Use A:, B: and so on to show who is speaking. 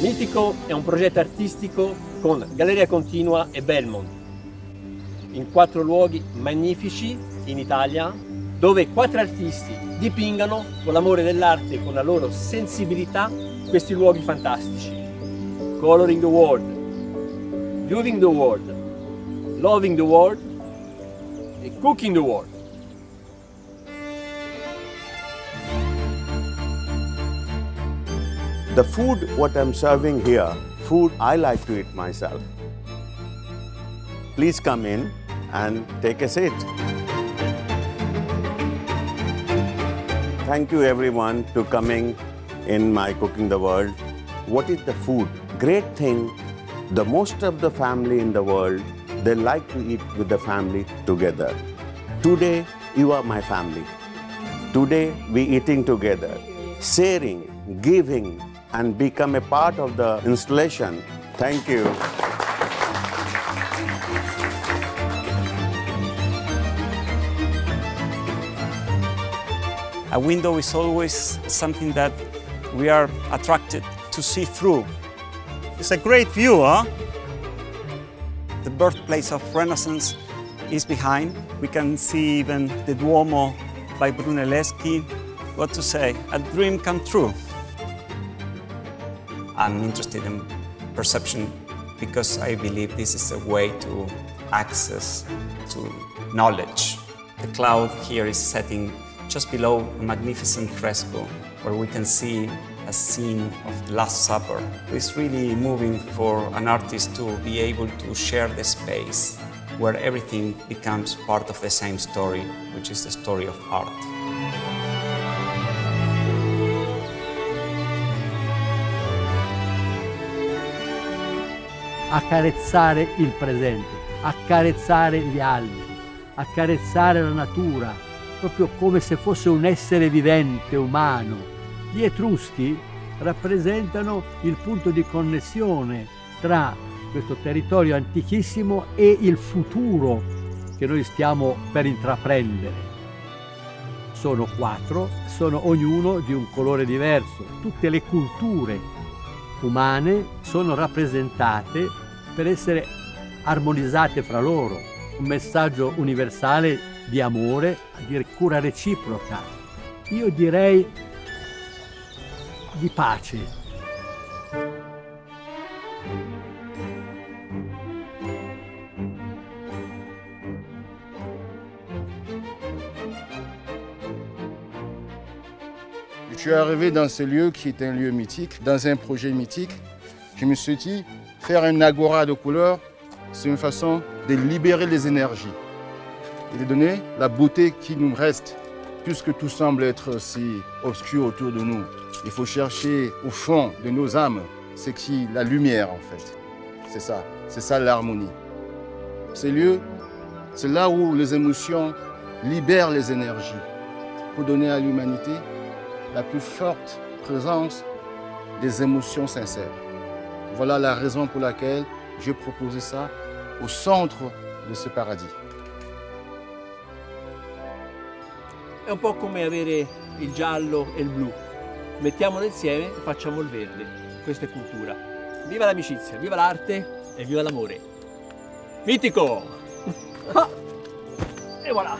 A: Mitico è un progetto artistico con Galleria Continua e Belmont, in quattro luoghi magnifici in Italia, dove quattro artisti dipingano con l'amore dell'arte e con la loro sensibilità questi luoghi fantastici. Coloring the world, viewing the world, loving the world e cooking the world.
B: The food what I'm serving here, food I like to eat myself. Please come in and take a seat. Thank you everyone to coming in my Cooking the World. What is the food? Great thing, the most of the family in the world, they like to eat with the family together. Today, you are my family. Today, we eating together, sharing, giving, and become a part of the installation. Thank you.
C: A window is always something that we are attracted to see through. It's a great view, huh? The birthplace of Renaissance is behind. We can see even the Duomo by Brunelleschi. What to say, a dream come true. I'm interested in perception because I believe this is a way to access to knowledge. The cloud here is setting just below a magnificent fresco where we can see a scene of the Last Supper. It's really moving for an artist to be able to share the space where everything becomes part of the same story, which is the story of art.
D: Accarezzare il presente, accarezzare gli alberi, accarezzare la natura, proprio come se fosse un essere vivente, umano. Gli Etruschi rappresentano il punto di connessione tra questo territorio antichissimo e il futuro che noi stiamo per intraprendere. Sono quattro, sono ognuno di un colore diverso. Tutte le culture umane sono rappresentate per essere armonizzate fra loro. Un messaggio universale di amore, di cura reciproca. Io direi di pace.
E: Je suis arrivé dans ce lieu qui est un lieu mythique, dans un projet mythique. Je me suis dit, faire un agora de couleurs, c'est une façon de libérer les énergies et de donner la beauté qui nous reste, puisque tout semble être si obscur autour de nous. Il faut chercher au fond de nos âmes ce qui la lumière en fait. C'est ça, c'est ça l'harmonie. Ces lieux, c'est là où les émotions libèrent les énergies pour donner à l'humanité la plus forte présence des émotions sincères. Voilà la raison pour laquelle j'ai proposé ça au centre de ce paradis.
A: È un po' come avere il giallo e il blu. Mettiamolo insieme e facciamo il verde. Questa è cultura. Viva l'amicizia, viva l'arte e viva l'amore. Mitico! e voilà!